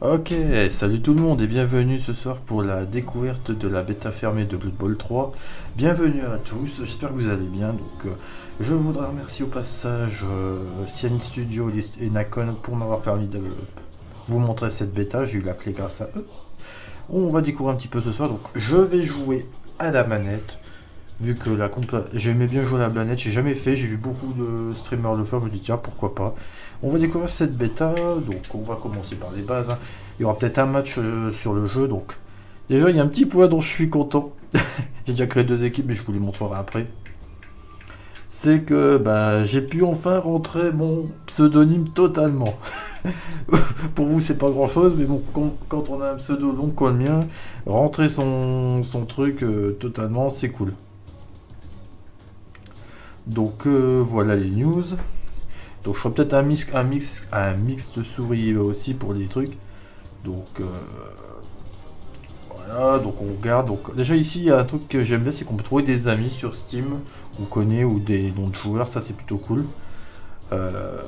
Ok, salut tout le monde et bienvenue ce soir pour la découverte de la bêta fermée de Blood Bowl 3. Bienvenue à tous, j'espère que vous allez bien. Donc, euh, je voudrais remercier au passage euh, Studio et Nakon pour m'avoir permis de vous montrer cette bêta. J'ai eu la clé grâce à eux. On va découvrir un petit peu ce soir. Donc, je vais jouer à la manette. Vu que la j'aimais bien jouer à la manette, j'ai jamais fait, j'ai vu beaucoup de streamers le faire, je me dis tiens pourquoi pas. On va découvrir cette bêta, donc on va commencer par les bases. Hein. Il y aura peut-être un match euh, sur le jeu, donc déjà il y a un petit point dont je suis content. j'ai déjà créé deux équipes, mais je vous les montrerai après. C'est que bah, j'ai pu enfin rentrer mon pseudonyme totalement. Pour vous c'est pas grand chose, mais bon quand, on a un pseudo long comme le mien, rentrer son, truc euh, totalement c'est cool. Donc euh, voilà les news. Donc je ferai peut-être un mix, un mix, un mix de souris aussi pour les trucs. Donc euh, voilà, donc on regarde. Donc déjà ici il y a un truc que j'aime bien, c'est qu'on peut trouver des amis sur Steam qu'on connaît ou des noms de joueurs, ça c'est plutôt cool. Euh,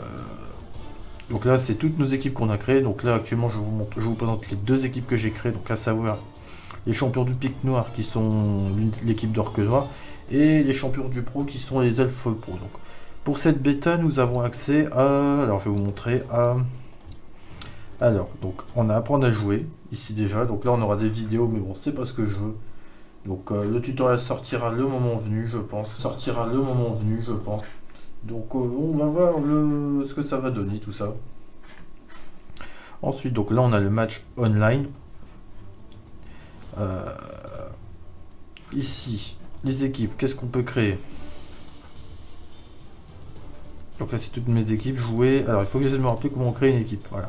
donc là c'est toutes nos équipes qu'on a créées. Donc là actuellement je vous montre, je vous présente les deux équipes que j'ai créées, donc à savoir les champions du pic noir qui sont l'équipe d'Orque Noir et les champions du pro qui sont les elfes pro. Donc, pour cette bêta, nous avons accès à... Alors, je vais vous montrer à... Alors, donc, on a apprendre à jouer, ici déjà. Donc là, on aura des vidéos, mais bon, c'est pas ce que je veux. Donc, euh, le tutoriel sortira le moment venu, je pense. Sortira le moment venu, je pense. Donc, euh, on va voir le... ce que ça va donner, tout ça. Ensuite, donc là, on a le match online. Euh, ici, les équipes, qu'est-ce qu'on peut créer? Donc là, c'est toutes mes équipes jouées. Alors, il faut que j'essaie me rappeler comment on crée une équipe. Voilà.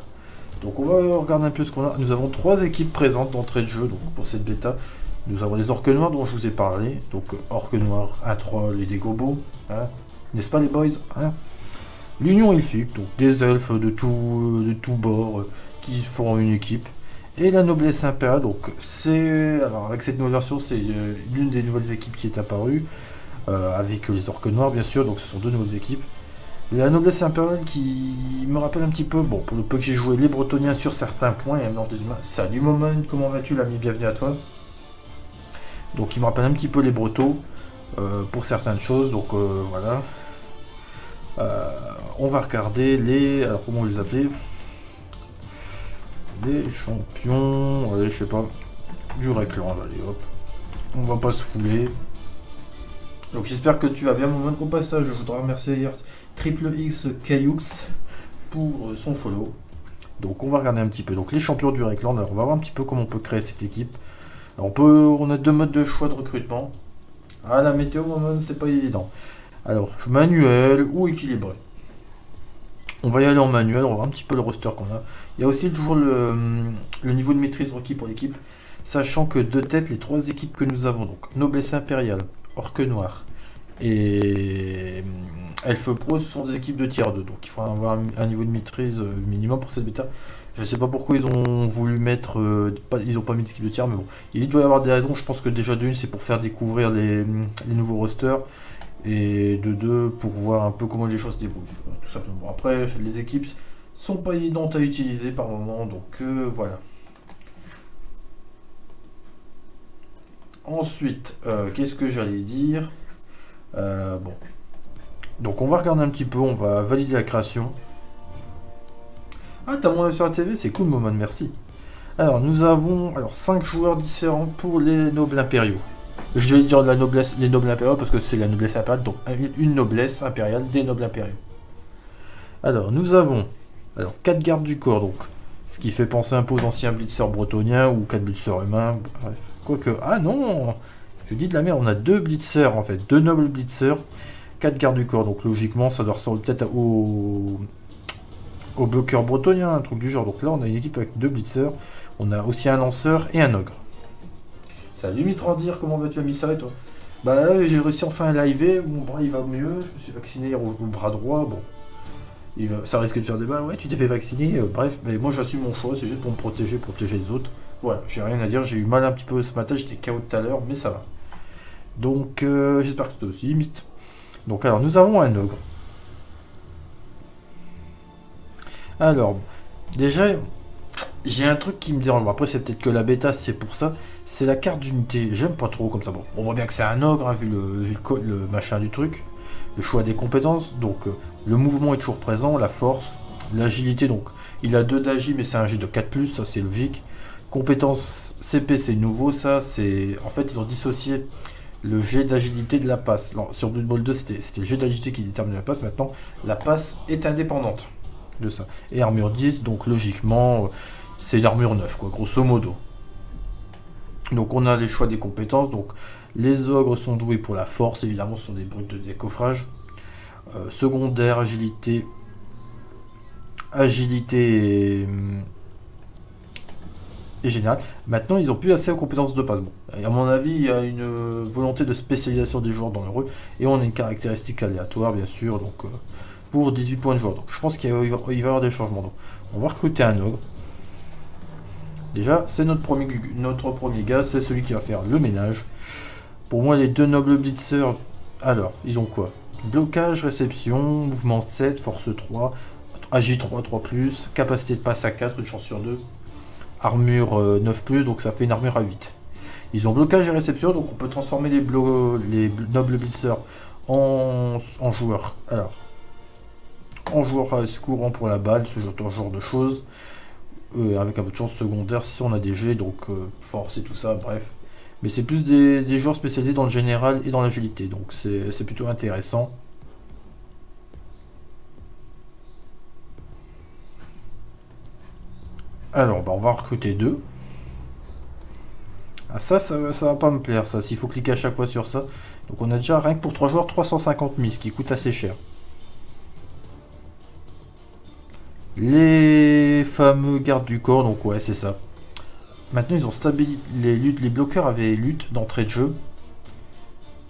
Donc, on va regarder un peu ce qu'on a. Nous avons trois équipes présentes d'entrée de jeu donc, pour cette bêta. Nous avons les orques noirs dont je vous ai parlé. Donc, orques noirs, un troll et des gobos. Hein. N'est-ce pas, les boys hein? L'Union elfique, donc des elfes de tout, de tout bord euh, qui font une équipe et la noblesse impériale. Donc c'est alors avec cette nouvelle version, c'est euh, l'une des nouvelles équipes qui est apparue euh, avec les orques noirs bien sûr. Donc ce sont deux nouvelles équipes. La noblesse impériale qui me rappelle un petit peu, bon pour le peu que j'ai joué les Bretoniens sur certains points et mélange des humains. Salut Moment, comment vas-tu l'ami? Bienvenue à toi. Donc il me rappelle un petit peu les Bretons euh, pour certaines choses. Donc voilà. on va regarder les. Alors comment on les appelait? Des champions, allez, je sais pas, du Recland, allez hop. On va pas se fouler. Donc j'espère que tu vas bien mon Au passage, je voudrais remercier hier Triple X Caillux pour son follow. Donc on va regarder un petit peu. Donc les champions du Recland, alors on va voir un petit peu comment on peut créer cette équipe. On peut, on a deux modes de choix de recrutement. Ah la météo, c'est pas évident. Alors manuel ou équilibré. On va y aller en manuel, on va voir un petit peu le roster qu'on a. Il y a aussi toujours le, niveau de maîtrise requis pour l'équipe, sachant que de tête, les trois équipes que nous avons, donc Noblesse Impériale, Orque Noir et euh, Elfe Pro, ce sont des équipes de tiers 2, donc il faut avoir un, niveau de maîtrise euh, minimum pour cette bêta. Je ne sais pas pourquoi ils ont voulu mettre, euh, ils n'ont pas mis d'équipe de tiers, mais bon, il doit y avoir des raisons. Je pense que déjà d'une, c'est pour faire découvrir les nouveaux rosters et de deux pour voir un peu comment les choses débrouillent, tout simplement. Après, les équipes sont pas évidentes à utiliser par moment, donc euh, voilà. Ensuite, euh, qu'est-ce que j'allais dire? Euh, Bon. Donc on va regarder un petit peu, on va valider la création. Ah, t'as mon sur la TV, c'est cool, Momon, merci. Alors, nous avons alors 5 joueurs différents pour les nobles impériaux. Je vais dire la noblesse, les nobles impériaux parce que c'est la noblesse impériale, donc une noblesse impériale des nobles impériaux. Alors, nous avons alors 4 gardes du corps, donc ce qui fait penser un peu aux anciens blitzers bretoniens ou 4 blitzers humains. Bref, quoique, ah non, je dis de la merde, on a deux blitzers en fait, deux nobles blitzers, 4 gardes du corps, donc logiquement ça doit ressembler peut-être au, au bloqueur bretonien, un truc du genre. Donc là, on a une équipe avec deux blitzers, on a aussi un lanceur et un ogre. Salut Mitrandir, comment vas-tu à toi? Bah j'ai réussi enfin à live, mon bras il va mieux, je me suis vacciné au, bras droit, bon. Ça risque de faire des balles, ouais tu t'es fait vacciner, euh, bref, mais moi j'assume mon choix, c'est juste pour me protéger, protéger les autres. Voilà, j'ai rien à dire, j'ai eu mal un petit peu ce matin, j'étais KO tout à l'heure, mais ça va. Donc euh, j'espère que toi aussi, mythe. Donc alors nous avons un ogre. Alors, déjà, j'ai un truc qui me dérange. Après, c'est peut-être que la bêta, c'est pour ça. C'est la carte d'unité. J'aime pas trop comme ça. Bon, on voit bien que c'est un ogre, hein, vu, le, le, machin du truc. Le choix des compétences. Donc, euh, le mouvement est toujours présent. La force, l'agilité. Donc, il a 2 d'agi, mais c'est un G de 4+, ça c'est logique. Compétence CP, c'est nouveau, ça. c'est En fait, ils ont dissocié le jet d'agilité de la passe. sur Blood Bowl 2, c'était le jet d'agilité qui détermine la passe. Maintenant, la passe est indépendante de ça. Et armure 10, donc logiquement, c'est une armure 9, quoi, grosso modo. Donc on a les choix des compétences. Donc les ogres sont doués pour la force, évidemment, ce sont des brutes de décoffrage. Euh, secondaire, agilité. Agilité et, général. Maintenant, ils ont plus assez de compétences de passe. Bon, à mon avis, il y a une volonté de spécialisation des joueurs dans le rôle. Et on a une caractéristique aléatoire, bien sûr. Donc, euh, pour 18 points de joueur. Donc, je pense qu'il va, y avoir des changements. Donc, on va recruter un ogre. Déjà, c'est notre premier, notre premier gars, c'est celui qui va faire le ménage. Pour moi, les deux nobles blitzers, alors, ils ont quoi? Blocage, réception, mouvement 7, force 3, AJ3, 3+, capacité de passe à 4, une chance sur 2, armure 9+, euh, donc ça fait une armure à 8. Ils ont blocage et réception, donc on peut transformer les, les nobles blitzers en, en joueurs. Alors, en joueur courant pour la balle, ce genre de choses. Euh, avec un peu de chance secondaire si on a des jets, donc euh, force et tout ça, bref. Mais c'est plus des, joueurs spécialisés dans le général et dans l'agilité, donc c'est plutôt intéressant. Alors, bah, on va recruter deux. Ah ça, ça, ça va pas me plaire, ça, s'il faut cliquer à chaque fois sur ça. Donc on a déjà, rien que pour trois joueurs, 350 000, ce qui coûte assez cher. Les fameux gardes du corps, donc ouais, c'est ça. Maintenant, ils ont stabilisé les luttes. Les bloqueurs avaient lutte d'entrée de jeu.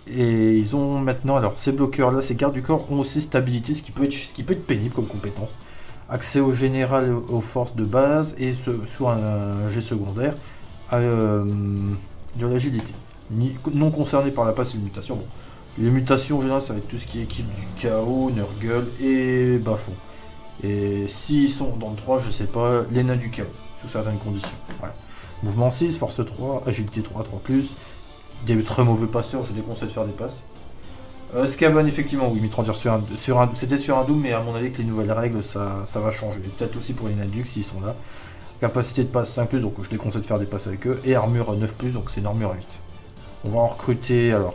Et ils ont maintenant, alors ces bloqueurs-là, ces gardes du corps ont aussi stabilité, ce qui peut être, ce qui peut être pénible comme compétence. Accès au général aux forces de base et ce, soit un, jet secondaire euh, de l'agilité. Non concerné par la passe et les mutations. Bon, les mutations en général, ça va être tout ce qui est équipe du chaos, Nurgle et Bafon. Et s'ils sont dans le 3, je sais pas, les nains du chaos, sous certaines conditions. Mouvement 6, force 3, agilité 3, 3+. Des très mauvais passeurs, je déconseille de faire des passes. Euh, Scaven, effectivement, oui, Mitrandir sur un, sur un, c'était sur un Doom, mais à mon avis, avec les nouvelles règles, ça, va changer. Peut-être aussi pour les Nandux s'ils sont là. Capacité de passe 5+, donc je déconseille de faire des passes avec eux. Et armure 9+, donc c'est une armure 8. On va en recruter, alors.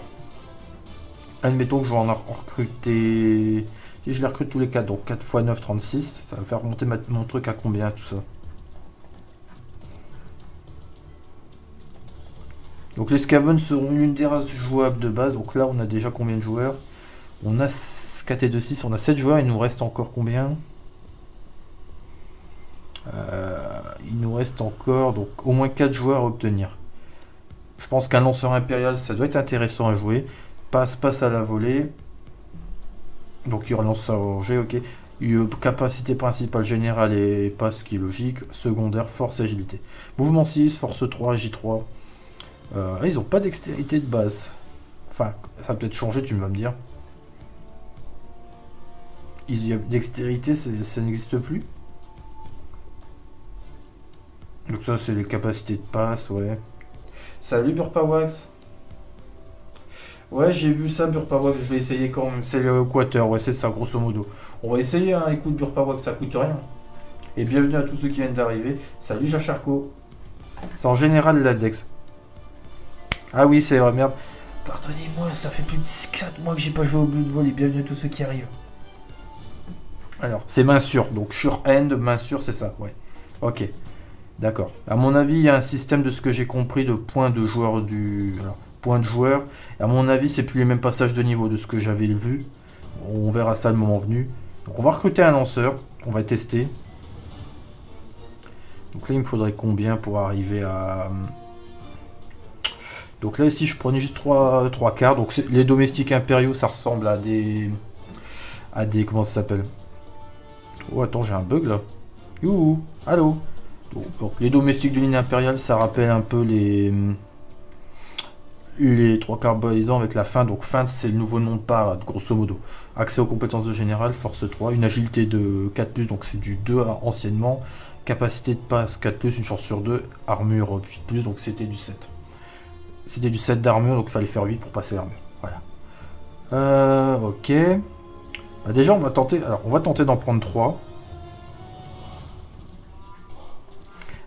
Admettons que je vais en recruter je les recrute tous les 4, donc 4 x 9, 36. Ça va faire remonter mon truc à combien tout ça Donc les Scaven seront une des races jouables de base. Donc là, on a déjà combien de joueurs? On a 4 et 2, 6, on a 7 joueurs. Il nous reste encore combien? Euh, Il nous reste encore donc au moins 4 joueurs à obtenir. Je pense qu'un lanceur impérial, ça doit être intéressant à jouer. Passe, passe à la volée. Donc il relance sa G, ok. Capacité principale générale et passe qui est logique. Secondaire, force agilité. Mouvement 6, force 3, J3. Euh, ils ont pas dextérité de base. Enfin, ça peut-être changé, tu vas me dire. Y a dextérité, ça n'existe plus. Donc ça, c'est les capacités de passe, ouais. Salut Burpawax Ouais, j'ai vu ça, Burpawax, je vais essayer quand même. C'est le ouais, c'est ça, grosso modo. On va essayer, hein, écoute, Burpawax, ça coûte rien. Et bienvenue à tous ceux qui viennent d'arriver. Salut, Jacharco. C'est en général l'index. Ah oui, c'est vrai, merde. Pardonnez-moi, ça fait plus de 4 mois que j'ai pas joué au Blood Bowl et bienvenue à tous ceux qui arrivent. Alors, c'est main sûre, donc sure end, main sûre, c'est ça, ouais. Ok, d'accord. À mon avis, il y a un système de ce que j'ai compris de points de joueurs du de joueur. Et à mon avis, c'est plus les mêmes passages de niveau de ce que j'avais vu. On verra ça le moment venu. Donc on va recruter un lanceur. On va tester. Donc là, il me faudrait combien pour arriver à... Donc là, ici, je prenais juste 3, 3 quarts. Donc les domestiques impériaux, ça ressemble à des... À des... Comment ça s'appelle? Oh, attends, j'ai un bug là. Youhou Allô? Donc, les domestiques de ligne impériale, ça rappelle un peu les les trois carbonisants avec la fin. Donc fin, c'est le nouveau nom de parade, grosso modo. Accès aux compétences de général, force 3, une agilité de 4+, donc c'est du 2 anciennement. Capacité de passe 4+, une chance sur 2. Armure 8+, donc c'était du 7. C'était du 7 d'armure, donc il fallait faire 8 pour passer l'armure. Voilà. Euh, ok. Bah, déjà, on va tenter... Alors, on va tenter d'en prendre 3.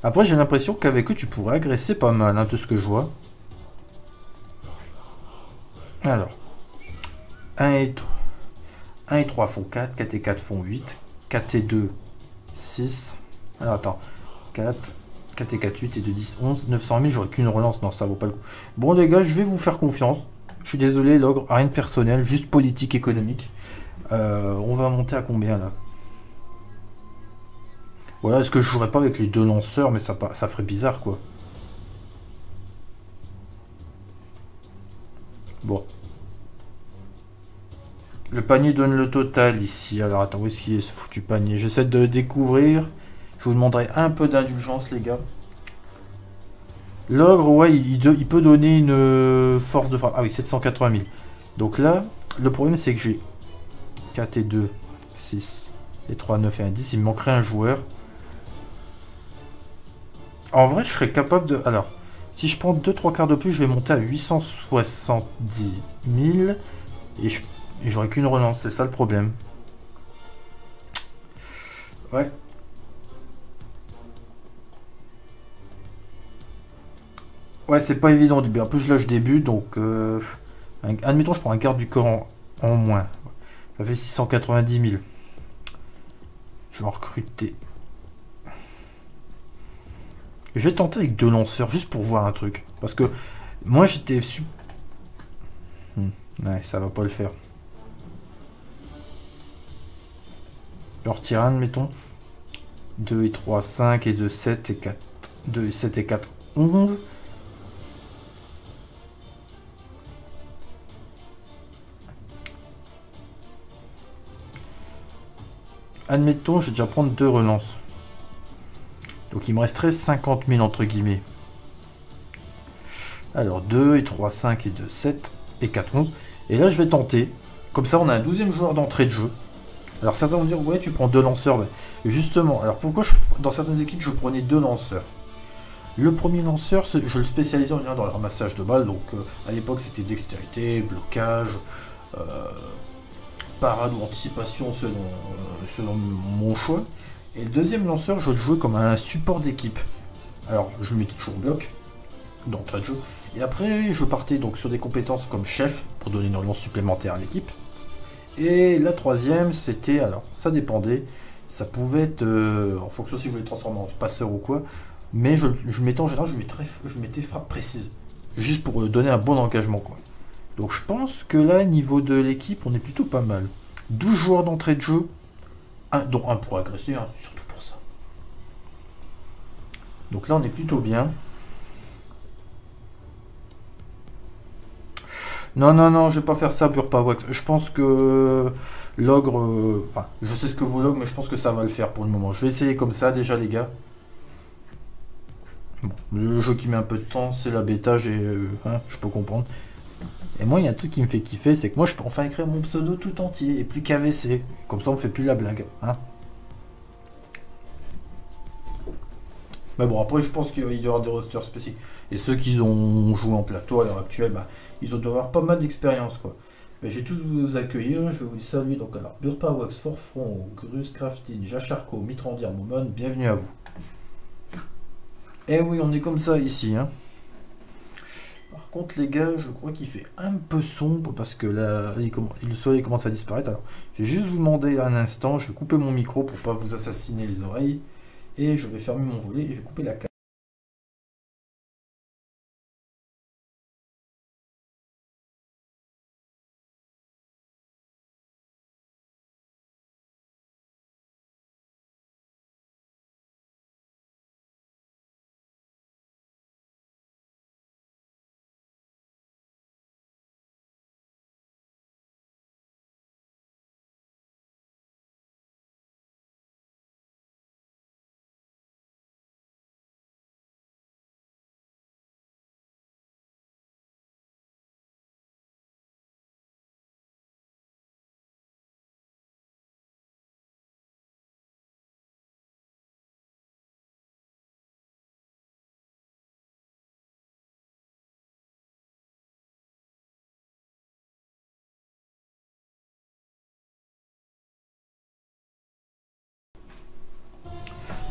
Après, j'ai l'impression qu'avec eux, tu pourrais agresser pas mal, hein, de ce que je vois. Alors. 1 et 3. 1 et 3 font 4, 4 et 4 font 8, 4 et 2, 6. Alors attends, 4, 4 et 4, 8 et 2, 10, 11, 900 000, j'aurais qu'une relance, non, ça vaut pas le coup. Bon les gars, je vais vous faire confiance. Je suis désolé, l'ogre, rien de personnel, juste politique, économique. Euh, on va monter à combien là? Voilà, est-ce que je jouerais pas avec les deux lanceurs, mais ça, ça ferait bizarre quoi. Bon, le panier donne le total ici. Alors attends, où est-ce qu'il est ce foutu panier? J'essaie de le découvrir. Je vous demanderai un peu d'indulgence, les gars. L'ogre, ouais, il, peut donner une euh, force de frappe. Ah oui, 780 000. Donc là, le problème, c'est que j'ai 4 et 2, 6 et 3, 9 et 1, 10. Il me manquerait un joueur. En vrai, je serais capable de... Alors, si je prends 2-3 quarts de plus, je vais monter à 870 000. Et je J'aurais qu'une relance, c'est ça le problème. Ouais. Ouais, c'est pas évident En plus, là, je débute, donc... Euh, admettons, je prends un garde du corps en, moins. Ça fait 690 000. Je vais en recruter. Je vais tenter avec deux lanceurs, juste pour voir un truc. Parce que moi, j'étais... Hmm, ouais, ça va pas le faire. Je retire un, admettons. 2 et 3, 5 et 2, 7 et 4. 2 et 7 et 4, 11. Admettons, je vais déjà prendre deux relances. Donc il me resterait 50 000 entre guillemets. Alors 2 et 3, 5 et 2, 7 et 4, 11. Et là je vais tenter. Comme ça on a un 12 joueur d'entrée de jeu. Alors certains vont dire, ouais, tu prends deux lanceurs. justement, alors pourquoi dans certaines équipes, je prenais deux lanceurs? Le premier lanceur, je le spécialisais en dans le ramassage de balles. Donc euh, à l'époque, c'était dextérité, blocage, euh, parade ou anticipation selon, euh, selon mon choix. Et le deuxième lanceur, je le jouais comme un support d'équipe. Alors, je le mettais toujours bloc, d'entrée de jeu. Et après, je partais donc sur des compétences comme chef, pour donner une relance supplémentaire à l'équipe. Et la troisième, c'était, alors ça dépendait, ça pouvait être, euh, en fonction si je voulais transformer en passeur ou quoi, mais je, je mettais en général, je mettais, je mettais frappe précise, juste pour euh, donner un bon engagement. quoi. Donc je pense que là, niveau de l'équipe, on est plutôt pas mal. 12 joueurs d'entrée de jeu, un, un pour agresser, hein, surtout pour ça. Donc là, on est plutôt bien. Non, non, non, je vais pas faire ça, Burpawax. Je pense que l'ogre. Euh, enfin, je sais ce que vaut l'ogre, mais je pense que ça va le faire pour le moment. Je vais essayer comme ça déjà, les gars. Le jeu qui met un peu de temps, c'est la bêta, euh, hein, je peux comprendre. Et moi, il y a un truc qui me fait kiffer, c'est que moi, je peux enfin écrire mon pseudo tout entier, et plus qu'AVC. Comme ça, on me fait plus la blague. Hein. Mais bon, après, je pense qu'il y aura des rosters spécifiques. Et ceux qui ont joué en plateau à l'heure actuelle, bah, ils ont dû avoir pas mal d'expérience. quoi. Mais j'ai tous vous accueillir, je vous saluer. Donc, alors, Burpa, Wax, Forfront, Grus, Crafting, Jacharco, Mitrandir, Momon, bienvenue à vous. Eh oui, on est comme ça ici. Hein. Contre, les gars, je crois qu'il fait un peu sombre parce que là, le soleil commence à disparaître. Alors, je juste vous demander un instant, je vais couper mon micro pour pas vous assassiner les oreilles et je vais fermer mon volet et je vais couper la carte.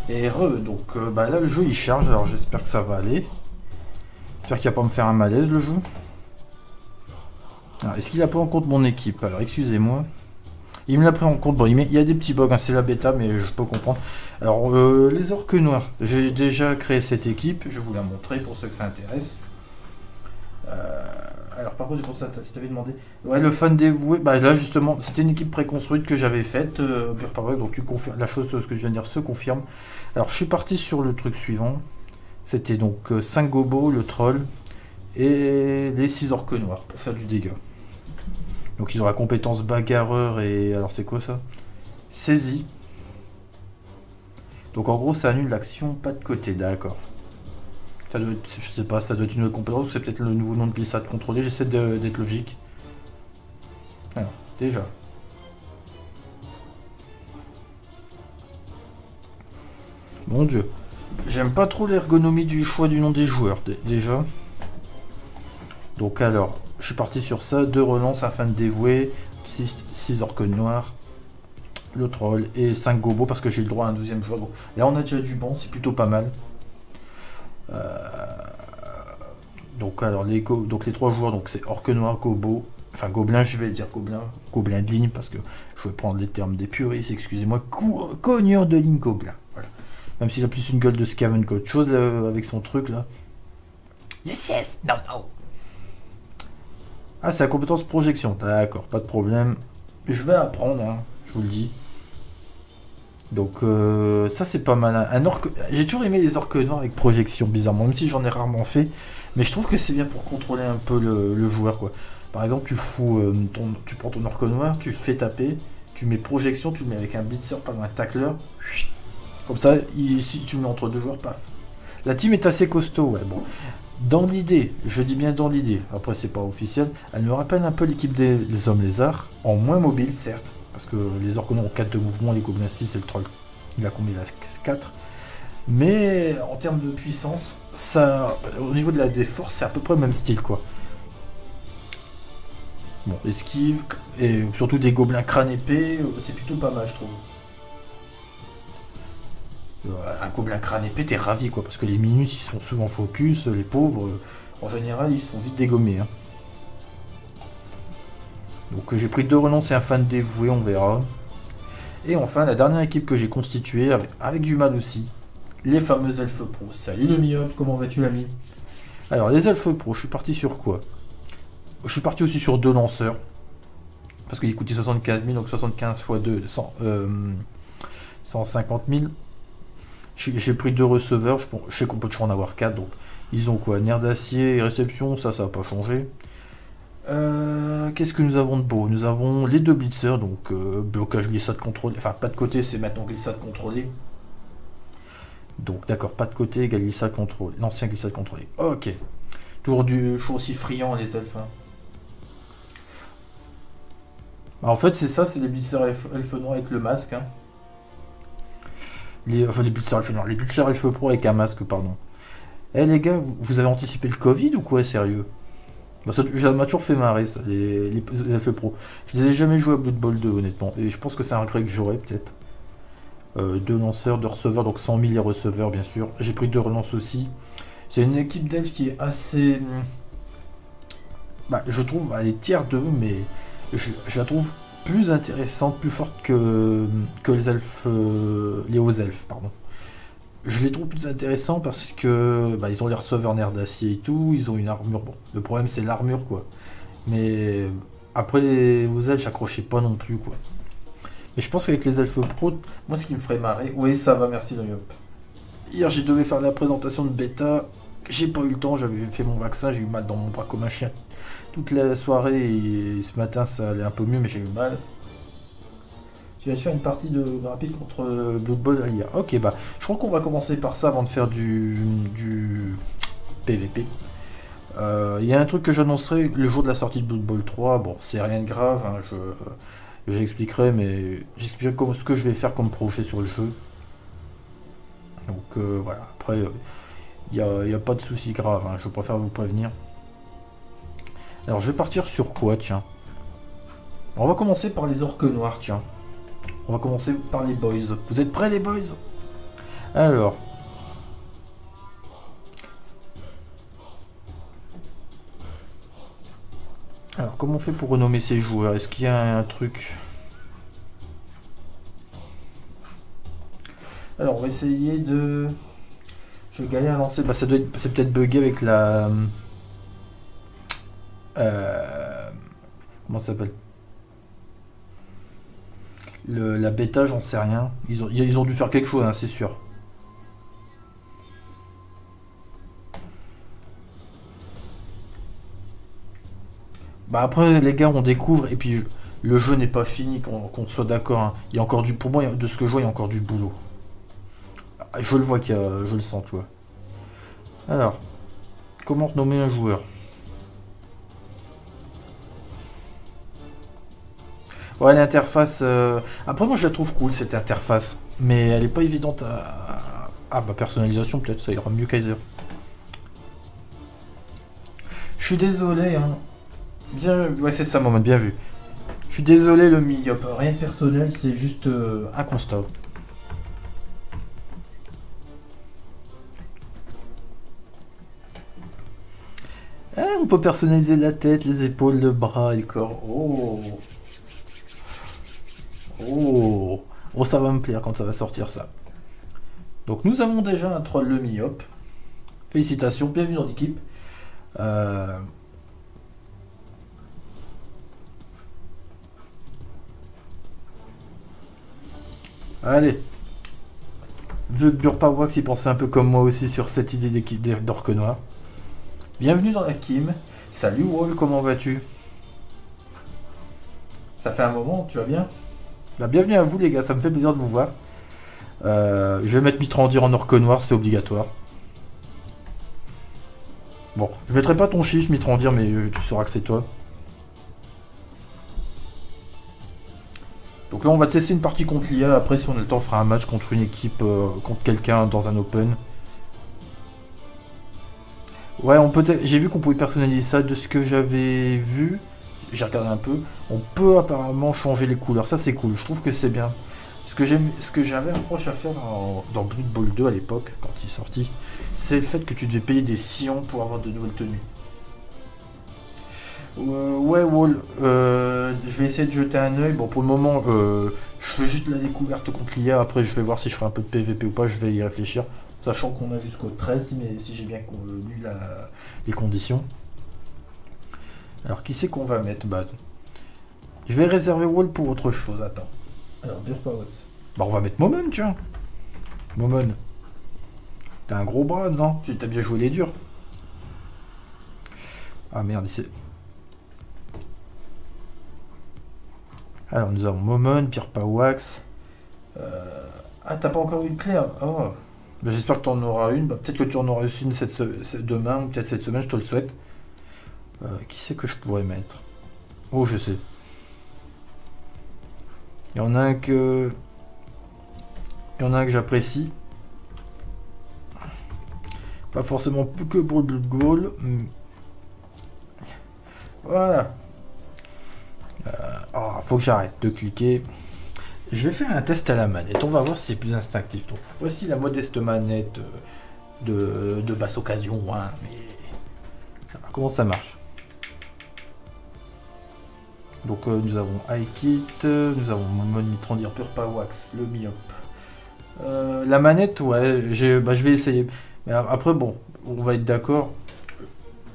Et re, donc euh, bah, là le jeu il charge, alors j'espère que ça va aller. J'espère qu'il va pas me faire un malaise le jeu. Est-ce qu'il a pris en compte mon équipe? Alors excusez-moi. Il me l'a pris en compte. Bon, il, y a des petits bugs, hein, c'est la bêta, mais je peux comprendre. Alors, euh, les orques noirs. J'ai déjà créé cette équipe. Je vous la montrer pour ceux que ça intéresse. Euh, alors, par contre, pensé à si tu avais demandé. Ouais, le fan dévoué. Bah là, justement, c'était une équipe préconstruite que j'avais faite. Euh, donc, tu confirmes. La chose, ce que je viens de dire, se confirme. Alors, je suis parti sur le truc suivant. C'était donc 5 gobos, le troll, et les 6 orques noirs pour faire du dégât. Donc ils ont la compétence bagarreur et... Alors c'est quoi ça? Saisie. Donc en gros ça annule l'action pas de côté, d'accord. Ça je sais pas, ça doit être une nouvelle compétence, c'est peut-être le nouveau nom de glissade contrôlé, j'essaie d'être logique. Alors, déjà. Mon dieu. J'aime pas trop l'ergonomie du choix du nom des joueurs, déjà. Donc alors, je suis parti sur ça. Deux relances afin de dévouer. 6 orques noirs. Le troll et 5 gobos parce que j'ai le droit à un deuxième joueur. là, on a déjà du bon, c'est plutôt pas mal. Euh, donc, alors, les, donc les trois joueurs, donc c'est orque noir, gobo. Enfin, gobelin, je vais dire gobelin. Gobelin de ligne parce que je vais prendre les termes des puristes, excusez-moi. Cogneur de ligne gobelin. Voilà. Même s'il a plus une gueule de Scaven qu'autre chose avec son truc là. Yes, yes, non, non. Ah, c'est la compétence projection. D'accord, pas de problème. Je vais apprendre, hein, je vous le dis. Donc euh, ça c'est pas mal. Un orque... J'ai toujours aimé les orques noirs avec projection, bizarrement, même si j'en ai rarement fait. Mais je trouve que c'est bien pour contrôler un peu le, joueur. Par exemple, tu fous euh, ton... tu prends ton orque noir, tu fais taper, tu mets projection, tu le mets avec un blitzer, par un tackler. Comme ça, ici tu mets entre deux joueurs, paf. La team est assez costaud, ouais. Bon, dans l'idée, je dis bien dans l'idée, après c'est pas officiel, elle me rappelle un peu l'équipe des hommes lézards, en moins mobile certes, parce que les orques ont 4 de mouvement, les gobelins 6 et le troll, il a combien 4 mais en termes de puissance, ça, au niveau de la des forces, c'est à peu près le même style quoi. Bon, esquive, et surtout des gobelins crâne épais, c'est plutôt pas mal je trouve. Euh, un gobelin crâne épais, t'es ravi, quoi, parce que les minutes, ils sont souvent focus, les pauvres, euh, en général, ils sont vite dégommés. Hein. Donc j'ai pris deux relances et un fan dévoué, on verra. Et enfin, la dernière équipe que j'ai constituée, avec, du mal aussi, les fameux elfes pro. Salut le myope, comment vas-tu l'ami? Alors, les elfes pro, je suis parti sur quoi? Je suis parti aussi sur deux lanceurs. Parce qu'ils coûtaient 75 000, donc 75 x 2, 150 000. J'ai pris deux receveurs, je, sais qu'on peut toujours en avoir quatre, donc ils ont quoi Nerf d'acier et réception, ça, ça va pas changer. Euh, qu'est-ce que nous avons de beau? Nous avons les deux blitzers, donc euh, blocage glissade contrôlé, enfin pas de côté, c'est maintenant glissade contrôlé. Donc d'accord, pas de côté, glissade contrôlé, l'ancien glissade contrôlé. Ok. Toujours du toujours aussi friand les elfes. Hein. Bah, en fait c'est ça, c'est les blitzers elfes noirs avec le masque. Hein. Les, enfin, les Blitzers Elf, non, les Blitzers Elf Pro avec un masque, pardon. Eh les gars, vous, avez anticipé le Covid ou quoi, sérieux? Bah, Ça m'a toujours fait marrer, ça, les, les, Elf Pro. Je les ai jamais joué à Blood Bowl 2, honnêtement. Et je pense que c'est un regret que j'aurais, peut-être. Euh, deux lanceurs, deux receveurs, donc 100 000 les receveurs, bien sûr. J'ai pris deux relances aussi. C'est une équipe d'elfes qui est assez. Bah, je trouve, elle est tiers 2, mais je la trouve plus intéressante, plus forte que, que les elfes, euh, les hauts elfes, pardon. Je les trouve plus intéressants parce que bah, ils ont les receveurs nerfs d'acier et tout, ils ont une armure. Bon, le problème c'est l'armure quoi. Mais après les hauts elfes, j'accrochais pas non plus quoi. Mais je pense qu'avec les elfes pro, moi ce qui me ferait marrer, oui ça va, merci Yop. Hier j'ai devais faire la présentation de bêta, j'ai pas eu le temps, j'avais fait mon vaccin, j'ai eu mal dans mon bras comme un chien toute la soirée et ce matin ça allait un peu mieux mais j'ai eu mal. Tu vas faire une partie de rapide contre Blood Bowl Alia. Ok bah je crois qu'on va commencer par ça avant de faire du, du PVP. Euh, il y a un truc que j'annoncerai le jour de la sortie de Blood Bowl 3. Bon, c'est rien de grave, hein, je j'expliquerai, mais j'expliquerai ce que je vais faire comme projet sur le jeu. Donc euh, voilà, après, il euh, n'y a, a, pas de souci grave, hein, je préfère vous prévenir. Alors, je vais partir sur quoi, tiens On va commencer par les orques noirs, tiens. On va commencer par les boys. Vous êtes prêts, les boys? Alors. Alors, comment on fait pour renommer ces joueurs? Est-ce qu'il y a un truc? Alors, on va essayer de... Je galère à lancer. Bah, ça doit être... C'est peut-être bugué avec la... Euh... Comment ça s'appelle? Le... La bêta, j'en sais rien. Ils ont... Dû faire quelque chose, hein, c'est sûr. Bah après les gars on découvre et puis le jeu n'est pas fini qu'on soit d'accord. Hein. Il y a encore du pour moi de ce que je vois il y a encore du boulot. Je le vois qu'il je le sens toi. Alors comment nommer un joueur? Ouais l'interface. Euh, après moi je la trouve cool cette interface, mais elle est pas évidente à. Ah bah personnalisation peut-être ça ira mieux Kaiser. Je suis désolé hein. Bien, ouais, c'est ça, moment bien vu. Je suis désolé, le myope. Rien de personnel, c'est juste euh, un constat. Ah, on peut personnaliser la tête, les épaules, le bras et le corps. Oh. Oh. Oh, ça va me plaire quand ça va sortir ça. Donc nous avons déjà un troll le myope. Félicitations, bienvenue dans l'équipe. Euh, Allez. Que Burpawax il pensait un peu comme moi aussi sur cette idée d'équipe d'orque noir. Bienvenue dans la Kim. Salut Wall, comment vas-tu? Ça fait un moment, tu vas bien? Bah, Bienvenue à vous les gars, ça me fait plaisir de vous voir. Euh, je vais mettre Mitrandir en orque noir, c'est obligatoire. Bon, je mettrai pas ton chiffre Mitrandir, mais tu sauras que c'est toi. Donc là, on va tester une partie contre l'IA. Après, si on a le temps, on fera un match contre une équipe, euh, contre quelqu'un dans un open. Ouais. J'ai vu qu'on pouvait personnaliser ça de ce que j'avais vu. J'ai regardé un peu. On peut apparemment changer les couleurs. Ça, c'est cool. Je trouve que c'est bien. Ce que j'avais un à faire dans Blood Bowl 2 à l'époque, quand il est sorti, c'est le fait que tu devais payer des sillons pour avoir de nouvelles tenues. Euh, ouais, Wall, euh, je vais essayer de jeter un oeil. Bon, pour le moment, euh, je fais juste la découverte contre l'IA. Après, je vais voir si je fais un peu de PVP ou pas. Je vais y réfléchir. Sachant qu'on a jusqu'au 13, mais si j'ai bien lu les conditions. Alors, qui c'est qu'on va mettre bah, Je vais réserver Wall pour autre chose. Attends. Alors, Burpawax. Bah, on va mettre Momon, tiens. Momon. T'as un gros bras, non? Tu t'as bien joué les durs. Ah merde, c'est. Alors, nous avons Momon, Pierre Pawax. Euh... Ah, t'as pas encore eu de clé Oh. J'espère que tu en auras une. Bah, peut-être que tu en auras une cette demain ou peut-être cette semaine, je te le souhaite. Euh, qui c'est que je pourrais mettre? Oh, je sais. Il y en a un que. Il y en a un que j'apprécie. Pas forcément que pour le Blood Goal. Voilà. Euh, oh, faut que j'arrête de cliquer. Je vais faire un test à la manette. On va voir si c'est plus instinctif. voici la modeste manette euh, de, basse occasion. Hein, mais comment ça marche? Donc euh, nous avons iKit, nous avons Momon Mitrandir Pure Wax, le Myope. la manette, ouais, bah, je vais essayer. Mais après, bon, on va être d'accord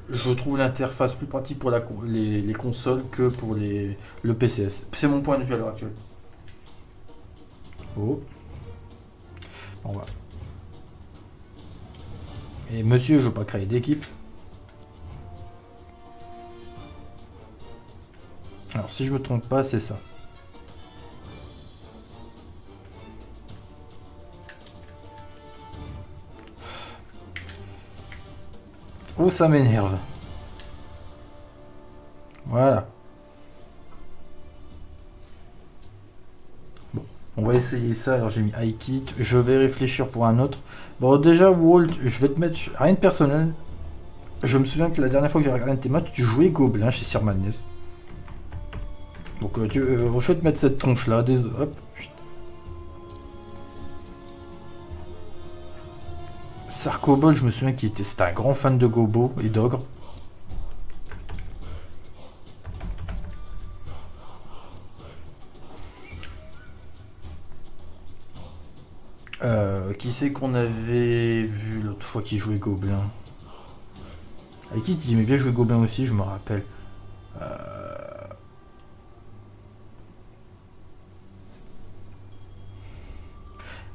je trouve l'interface plus pratique pour les, consoles que pour les, le PCS. C'est mon point de vue à l'heure actuelle. Oh. On va. Et monsieur, je veux pas créer d'équipe. Alors si je me trompe pas, c'est ça. Oh, ça m'énerve. Voilà. Bon, on va essayer ça. Alors j'ai mis iKit. Je vais réfléchir pour un autre. Bon, déjà, Walt, je vais te mettre rien de personnel. Je me souviens que la dernière fois que j'ai regardé tes matchs, tu jouais Gobelin chez Sir Madness. Donc, euh, tu, euh, je vais te mettre cette tronche là. Des... Hop. Sarkobol, je me souviens qu'il était, un grand fan de Gobo et d'Ogre. Euh, qui c'est qu'on avait vu l'autre fois qui jouait Gobelin? Avec qui tu aimais bien jouer Gobelin aussi, je me rappelle. Euh,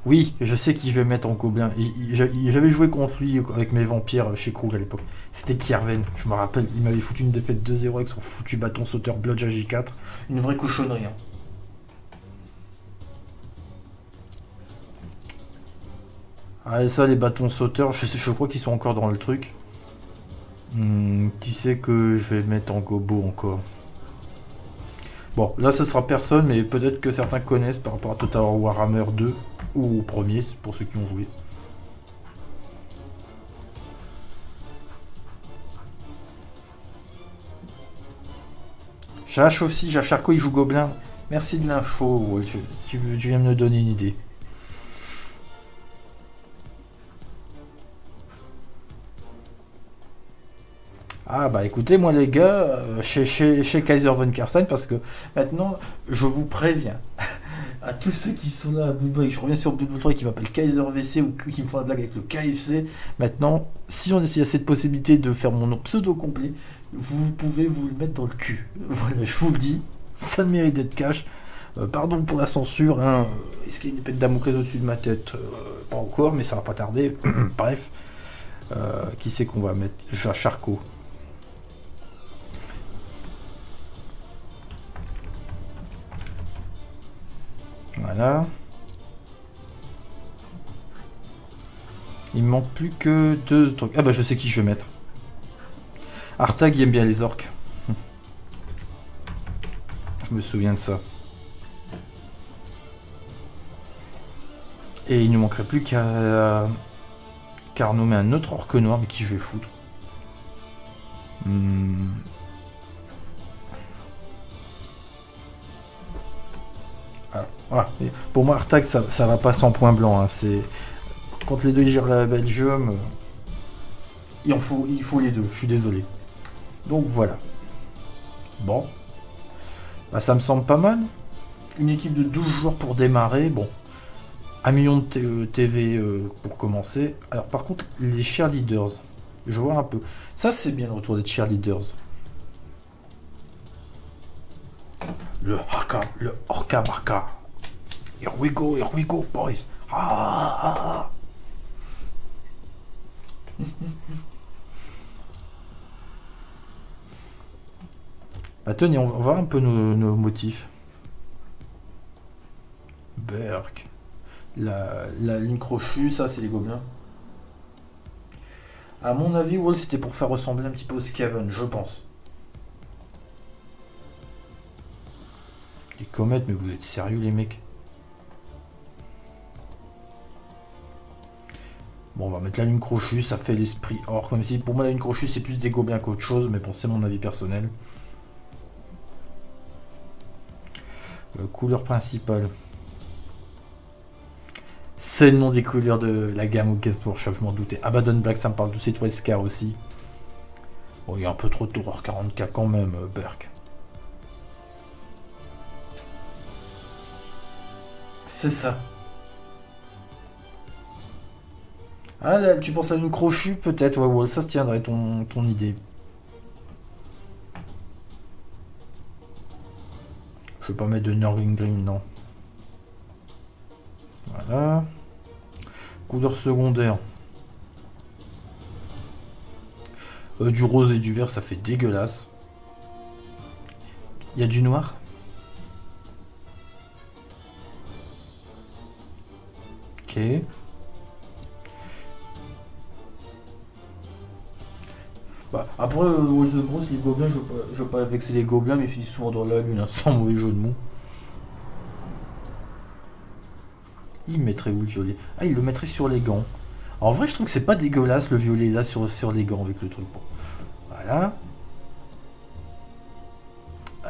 oui, je sais qui je vais mettre en gobelin. J'avais joué contre lui avec mes vampires chez Krug à l'époque. C'était Kierven, je me rappelle. Il m'avait foutu une défaite 2-0 avec son foutu bâton sauteur Blodge AJ4. Une vraie cochonnerie. Hein. Ah, et ça, les bâtons sauteurs, je, crois qu'ils sont encore dans le truc. Hmm, qui sait que je vais mettre en gobo encore? Bon, là, ce sera personne, mais peut-être que certains connaissent par rapport à Total Warhammer 2 ou au premier, pour ceux qui ont joué. Jash aussi, Jacharco il joue Gobelin. Merci de l'info, tu viens me donner une idée. Ah bah écoutez, moi les gars, euh, chez, Kaiser von Kerstein, parce que maintenant, je vous préviens, à tous ceux qui sont là à je reviens sur Blood qui m'appelle Kaiser VC ou qui me font la blague avec le KFC, maintenant, si on essaie cette possibilité de faire mon nom pseudo complet, vous pouvez vous le mettre dans le cul. Voilà, je vous le dis, ça mérite d'être cash. Euh, pardon pour la censure, hein. est-ce qu'il y a une épée de au-dessus de ma tête? Euh, Pas encore, mais ça va pas tarder. Bref, qui c'est qu'on va mettre? Charcot Voilà. Il me manque plus que deux trucs. Ah bah je sais qui je vais mettre. Artag aime bien les orques. Je me souviens de ça. Et il ne manquerait plus qu'à qu'à renommer un autre orque noir, mais qui je vais foutre. Hmm. Pour moi, Artag, ça, va pas sans point blanc. Hein. C'est quand les deux gèrent la Belgium, euh, il, faut, il faut les deux. Je suis désolé. Donc voilà. Bon. Bah, ça me semble pas mal. Une équipe de 12 joueurs pour démarrer. Bon. Un million de TV euh, euh, pour commencer. Alors par contre, les cheerleaders. Je vois un peu. Ça, c'est bien le retour des cheerleaders. Le Haka, le Orca Marka. Here we go, here we go, boys. Ah, ah, ah. Bah, on va voir un peu nos, motifs. Berk. La, la lune crochue, ça c'est les gobelins. À mon avis, Wall c'était pour faire ressembler un petit peu au Skaven, je pense. Les comètes, mais vous êtes sérieux les mecs? Bon, on va mettre la lune crochue, ça fait l'esprit or. Même si pour moi, la lune crochue, c'est plus des gobelins qu'autre chose, mais bon, c'est mon avis personnel. Euh, couleur principale. C'est le nom des couleurs de la gamme Game Workshop, je m'en doutais. Abaddon Black, ça me parle de cette Scar aussi. Bon, il y a un peu trop de tour 40k quand même, euh, Burke. C'est ça. Ah, là, tu penses à une crochue Peut-être, ouais, ça se tiendrait ton, idée. Je vais pas mettre de Norling Green, non. Voilà. Couleur secondaire. Euh, du rose et du vert, ça fait dégueulasse. Il y a du noir? Ok. Bah, après, euh, Walls Bros, les gobelins, je veux, pas vexer les gobelins, mais ils finissent souvent dans la lune, hein, sans mauvais jeu de mots. Il mettrait où le violet? Ah, il le mettrait sur les gants. En vrai, je trouve que c'est pas dégueulasse le violet là sur, les gants avec le truc. Voilà.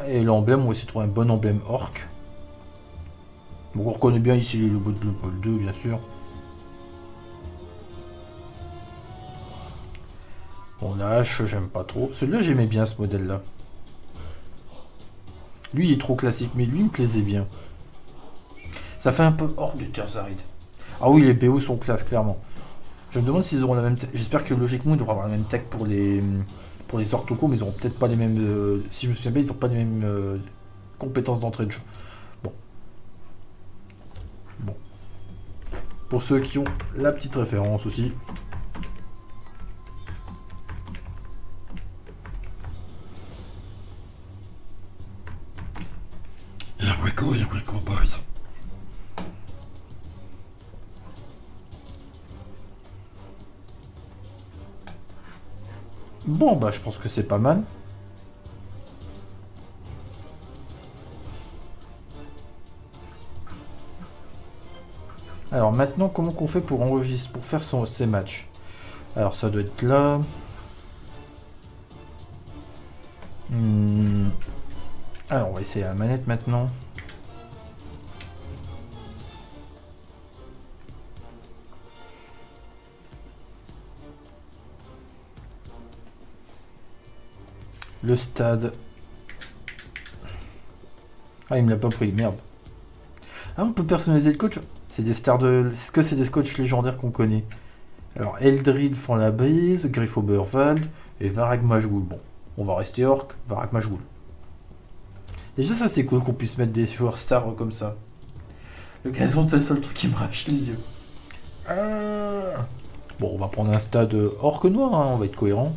Et l'emblème, on va essayer un bon emblème orc. On reconnaît bien ici les logos de Blue 2, bien sûr. Bon, la j'aime pas trop. Celui-là, j'aimais bien ce modèle-là. Lui, il est trop classique, mais lui, il me plaisait bien. Ça fait un peu hors de Terzarid. Ah oui, les BO sont classe, clairement. Je me demande s'ils auront la même J'espère que logiquement, ils devraient avoir la même tech pour les pour les Ortoko, mais ils auront peut-être pas les mêmes... Euh, si je me souviens bien, ils n'ont pas les mêmes euh, compétences d'entrée de jeu. Bon. Bon. Pour ceux qui ont la petite référence aussi, Bon, bah je pense que c'est pas mal. Alors maintenant, comment qu'on fait pour enregistrer, pour faire son, ces matchs? Alors ça doit être là. Hmm. Alors on va essayer la manette maintenant. Le stade. Ah, il me l'a pas pris, merde. Ah, on peut personnaliser le coach C'est des stars de... Est-ce que c'est des coachs légendaires qu'on connaît? Alors, Eldrid font la brise, Griffo Burvald et Varag Majgoul. Bon, on va rester Orc, Varag Majgoul. Déjà, ça c'est cool qu'on puisse mettre des joueurs stars comme ça. Le gazon, c'est le seul truc qui me rache les yeux. Ah. Bon, on va prendre un stade orc noir, hein, on va être cohérent.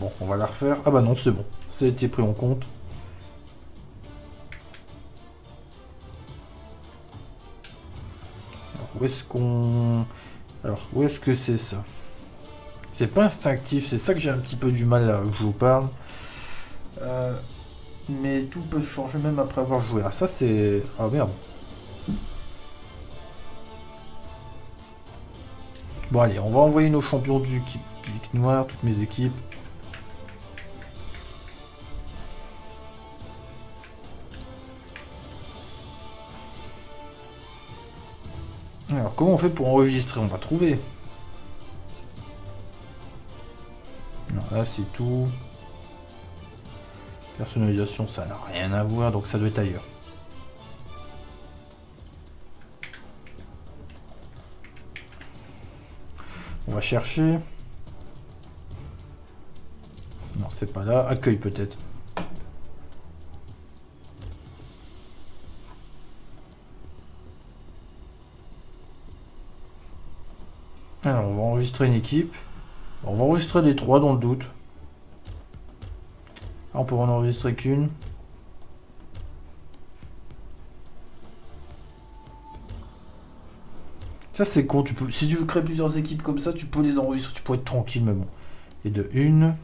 Bon, on va la refaire. Ah bah non, c'est bon. Ça a été pris en compte. Alors, où est-ce qu'on... Alors, où est-ce que c'est ça? C'est pas instinctif, c'est ça que j'ai un petit peu du mal à je vous parle. Euh, mais tout peut changer même après avoir joué. Ah ça c'est... Ah merde. Bon allez, on va envoyer nos champions du Geek Noir, toutes mes équipes. Alors, comment on fait pour enregistrer? On va trouver. Non, là, c'est tout. Personnalisation, ça n'a rien à voir, donc ça doit être ailleurs. On va chercher. Non, c'est pas là. Accueil peut-être. Alors, on va enregistrer une équipe. On va enregistrer des trois dans le doute. On pourra en enregistrer qu'une. Ça c'est con, tu peux, si tu veux créer plusieurs équipes comme ça, tu peux les enregistrer, tu pourrais être tranquille mais. Et de une.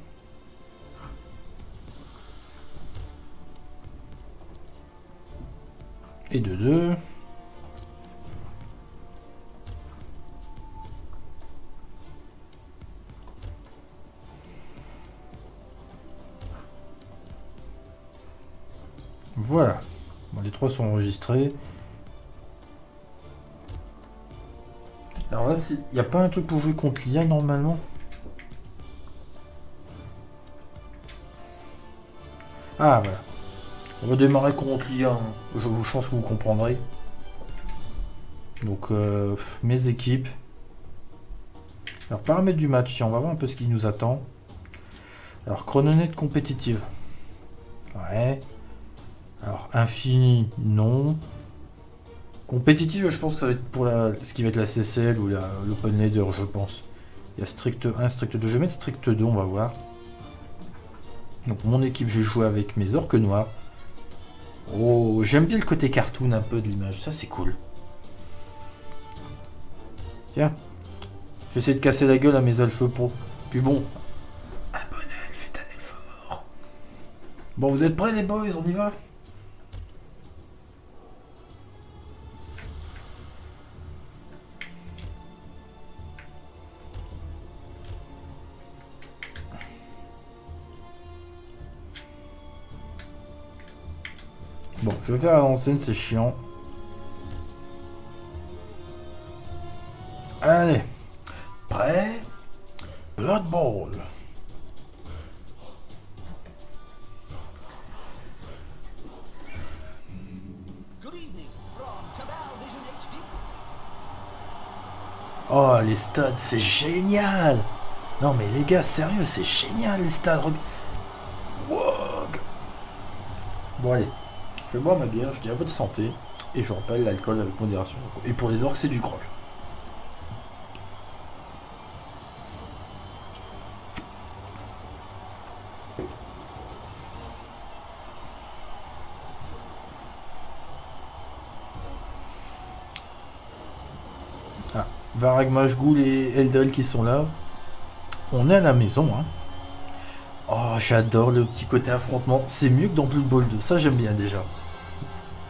Et de deux. Voilà. Les trois sont enregistrés. Alors là, il n'y a pas un truc pour jouer contre l'IA normalement? Ah, voilà. On va démarrer contre l'IA. Hein. Je vous pense que vous comprendrez. Donc, euh, mes équipes. Alors, paramètres du match. Tiens, on va voir un peu ce qui nous attend. Alors, chronomètre compétitive. Ouais. Infini, non. Compétitive, je pense que ça va être pour la, ce qui va être la CCL ou l'Open Leader, je pense. Il y a strict 1, strict 2. Je vais mettre strict 2, on va voir. Donc, mon équipe, je vais jouer avec mes orques noirs. Oh, j'aime bien le côté cartoon un peu de l'image. Ça, c'est cool. Tiens. J'essaie de casser la gueule à mes elfes pro. Puis bon. Un bon elfe est un mort. Bon, vous êtes prêts, les boys? On y va? Bon, je vais faire à l'ancienne, c'est chiant. Allez, Prêt? Blood Bowl. Oh, les stades, c'est génial. Non mais les gars, sérieux, c'est génial les stades Wow Bon allez, je ma bière, je dis à votre santé, et je rappelle l'alcool avec modération. Et pour les orques, c'est du croc. Varag Majgoul et Eldrel qui sont là. On est à la maison. Hein. Oh, j'adore le petit côté affrontement. C'est mieux que dans Blood Bowl 2. Ça, j'aime bien déjà.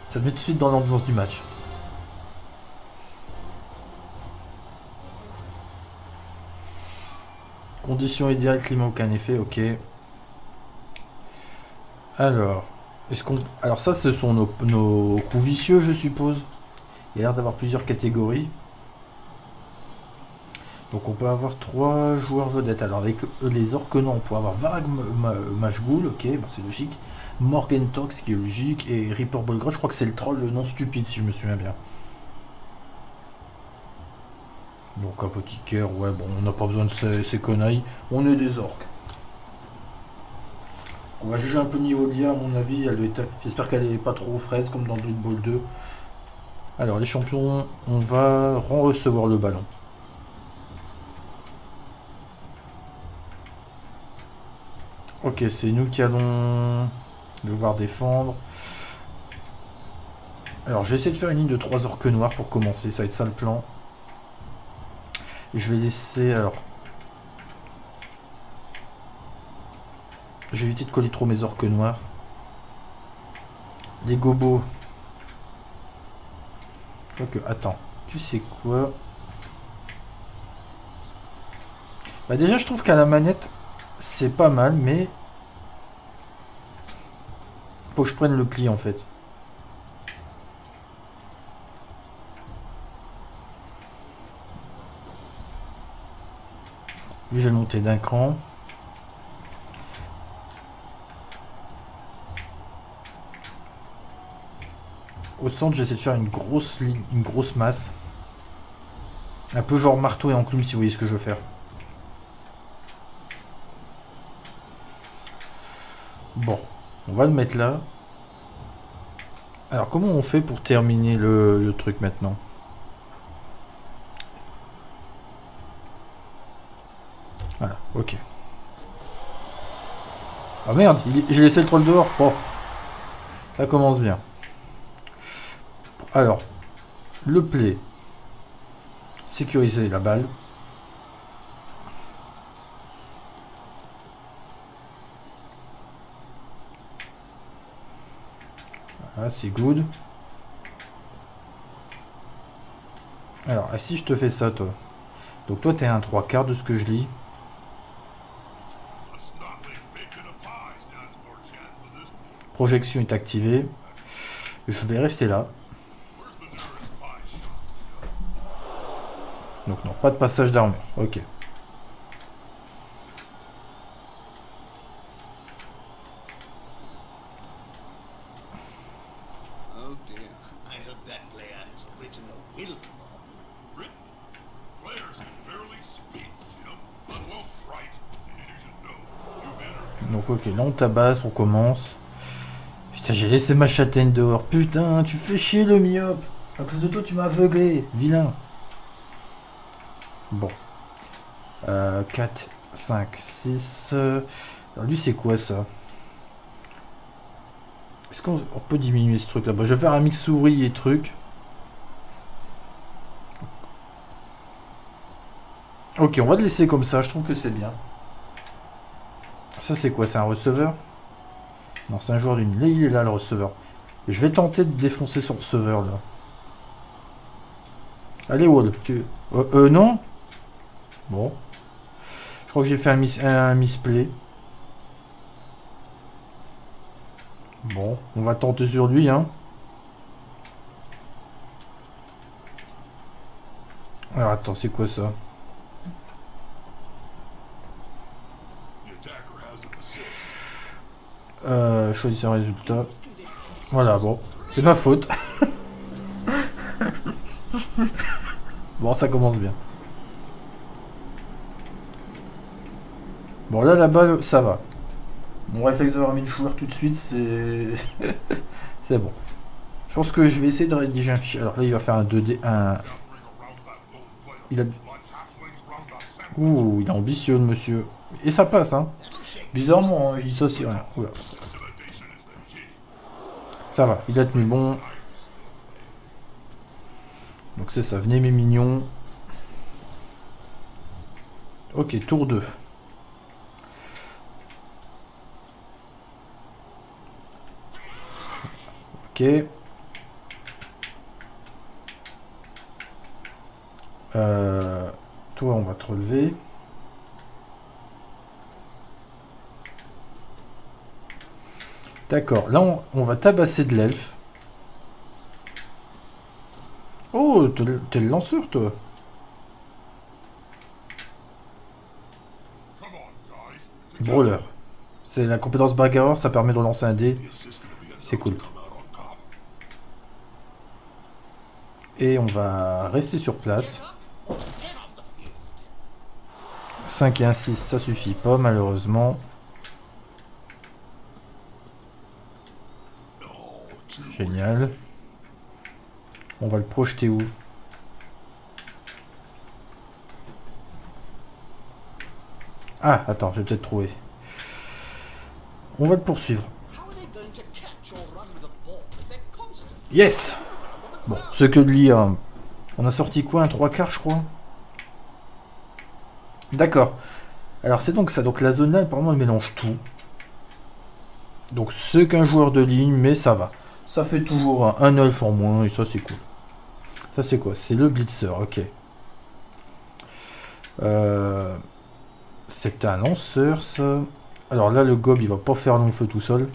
Ça te met tout de suite dans l'ambiance du match. Conditions idéales, climat aucun effet, ok. Alors, est-ce qu'on... Alors ça, ce sont nos, coups vicieux, je suppose. Il y a l'air d'avoir plusieurs catégories. Donc on peut avoir trois joueurs vedettes. Alors avec les orques, non, on peut avoir Varag Majgoul, ok, bah, c'est logique. Morgan Tox qui est logique. Et Reaper Bolgrot, je crois que c'est le troll non stupide si je me souviens bien. Donc apothicaire, ouais, bon, on n'a pas besoin de ces, ces. On est des orques. On va juger un peu Niolia, à mon avis. J'espère qu'elle est pas trop fraise comme dans Blood Bowl 2. Alors les champions, on va recevoir le ballon. Ok, c'est nous qui allons devoir défendre. Alors, je vais essayer de faire une ligne de 3 orques noirs pour commencer. Ça va être ça le plan. Je vais laisser... Alors... Je vais éviter de coller trop mes orques noirs. Les gobos. que... Attends. Tu sais quoi? Bah déjà, je trouve qu'à la manette, c'est pas mal, mais... Faut que je prenne le pli, en fait. Lui, j'ai monté d'un cran. Au centre, j'essaie de faire une grosse ligne, une grosse masse. Un peu genre marteau et enclume, si vous voyez ce que je veux faire. Bon, on va le mettre là. Alors, comment on fait pour terminer le, truc maintenant? Voilà, ok. Ah merde, j'ai laissé le troll dehors. Bon, ça commence bien. Alors, le play. Sécuriser la balle. Ah, c'est good. Alors, si je te fais ça, toi? Donc toi, t'es un trois quarts de ce que je lis. Projection est activée. Je vais rester là. Donc non, pas de passage d'armure. Ok. là on tabasse, on commence. Putain, j'ai laissé ma châtaigne dehors. Putain, tu fais chier le myope. À cause de toi, tu m'as aveuglé. Vilain. Bon. 4, 5, 6. Alors lui, c'est quoi ça? Est-ce qu'on peut diminuer ce truc là-bas Je vais faire un mix souris et truc. Ok, on va le laisser comme ça. Je trouve que c'est bien. Ça, c'est quoi? C'est un receveur? Non, c'est un joueur d'une. Il est là, le receveur. Je vais tenter de défoncer son receveur, là. Allez, Wall. Tu... Euh, euh, non? Bon. Je crois que j'ai fait un, mis... un misplay. Bon, on va tenter sur lui, hein. Alors, attends, c'est quoi ça? Euh, un résultat. Voilà, bon. C'est ma faute. bon, ça commence bien. Bon, là, la balle, ça va. Mon réflexe d'avoir mis le joueur tout de suite, c'est... c'est bon. Je pense que je vais essayer de rédiger un fichier. Alors là, il va faire un 2D... Un... Il a... Ouh, il est ambitieux, monsieur. Et ça passe, hein. Bizarrement, je dis aussi rien. Ça va, il a tenu bon. Donc c'est ça, venez mes mignons. Ok, tour 2. Ok. Euh, toi, on va te relever. D'accord, là on, va tabasser de l'elfe. Oh, t'es le lanceur toi Brawler. C'est la compétence bagarreur, ça permet de lancer un dé. C'est cool. Et on va rester sur place. 5 et 1 6, ça suffit pas malheureusement. Génial. On va le projeter où? Ah, attends, j'ai peut-être trouvé. On va le poursuivre. Yes Bon, ce que de lire. On a sorti quoi? Un 3 quarts, je crois D'accord. Alors, c'est donc ça. Donc, la zone là, apparemment, elle mélange tout. Donc, ce qu'un joueur de ligne, mais ça va. Ça fait toujours un, elf en moins, et ça, c'est cool. Ça, c'est quoi? C'est le Blitzer, ok. Euh, c'est un lanceur, ça. Alors là, le gob, il va pas faire long feu tout seul.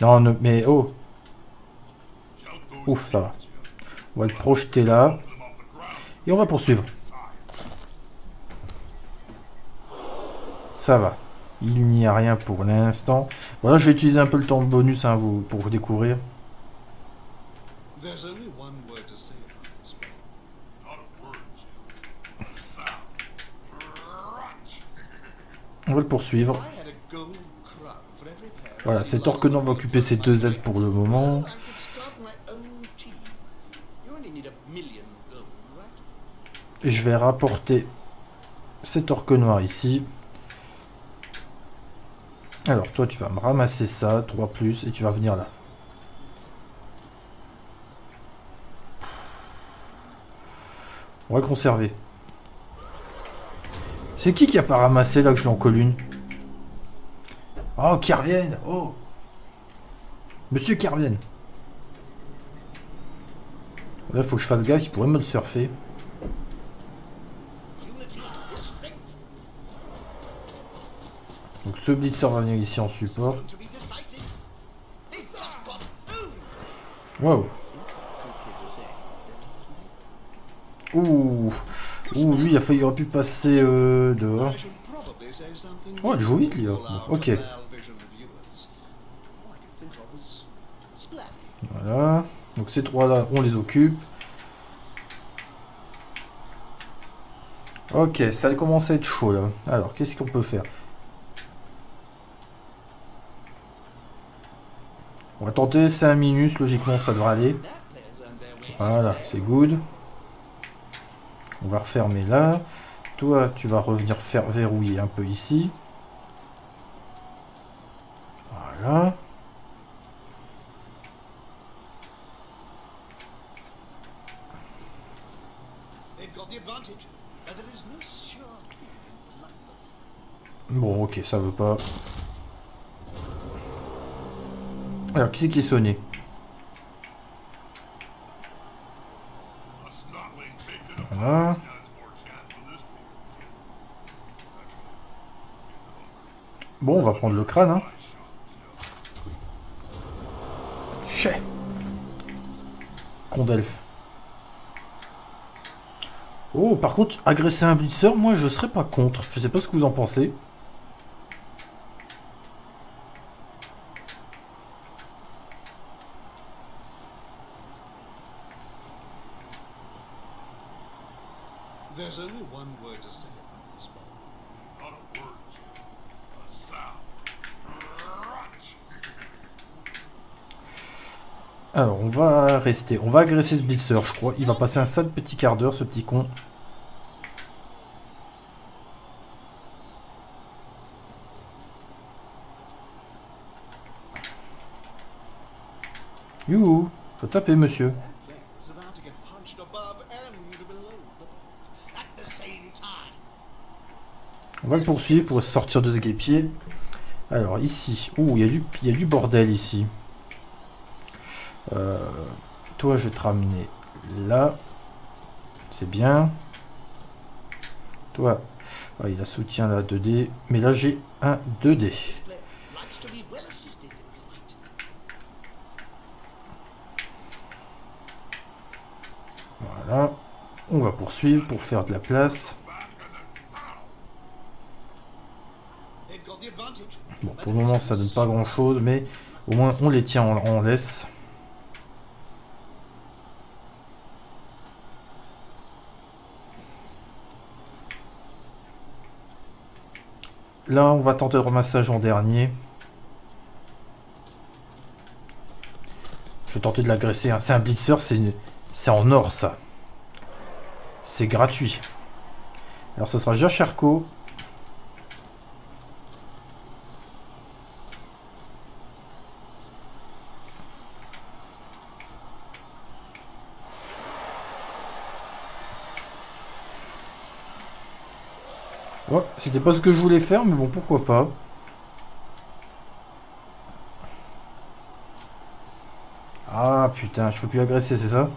Non, mais oh Ouf, ça va. On va le projeter là. Et on va poursuivre. Ça va. Il n'y a rien pour l'instant. Voilà, je vais utiliser un peu le temps de bonus hein, vous, pour vous découvrir. On va le poursuivre. Voilà, cet Orquenon va occuper ces deux elfes pour le moment. Et je vais rapporter cet orque noir ici. Alors, toi, tu vas me ramasser ça, 3 plus, et tu vas venir là. On va conserver. C'est qui qui a pas ramassé là que je l'en colle une Oh, qui Oh Monsieur qui revienne Là, il faut que je fasse gaffe, il pourrait me surfer. Donc ce blitzer va venir ici en support. Wow. Ouh. Ouh, lui, il a failli, aurait pu passer euh, dehors. Oh, il joue vite, lui. ok. Voilà. Donc ces trois-là, on les occupe. Ok, ça commence à être chaud, là. Alors, qu'est-ce qu'on peut faire? Va tenter 5 minutes, logiquement ça devrait aller. Voilà, c'est good. On va refermer là. Toi, tu vas revenir faire verrouiller un peu ici. Voilà. Bon, ok, ça veut pas. Alors, qui c'est qui est sonné Voilà. Bon, on va prendre le crâne. Hein. Chais Con d'elfe. Oh, par contre, agresser un blitzer, moi je serais pas contre. Je sais pas ce que vous en pensez. On va agresser ce blitzer, je crois. Il va passer un sale petit quart d'heure, ce petit con. Youhou Faut taper, monsieur. On va le poursuivre pour sortir de ce guépier. Alors, ici. Ouh, il y, a du- il y a du bordel ici. Euh, toi, je vais te ramener là. C'est bien. Toi, ah, il a soutien là 2D. Mais là, j'ai un 2D. This player likes to be well assisted in fight. Voilà. On va poursuivre pour faire de la place. Bon, pour le moment, ça donne pas grand chose, mais au moins, on les tient en, en laisse. Là, on va tenter le ramassage en dernier. Je vais tenter de l'agresser. hein. C'est un blitzer, c'est une- en or, ça. C'est gratuit. Alors, ce sera Jacharko. Oh, c'était pas ce que je voulais faire, mais bon, pourquoi pas. Ah putain, je peux plus agresser, c'est ça?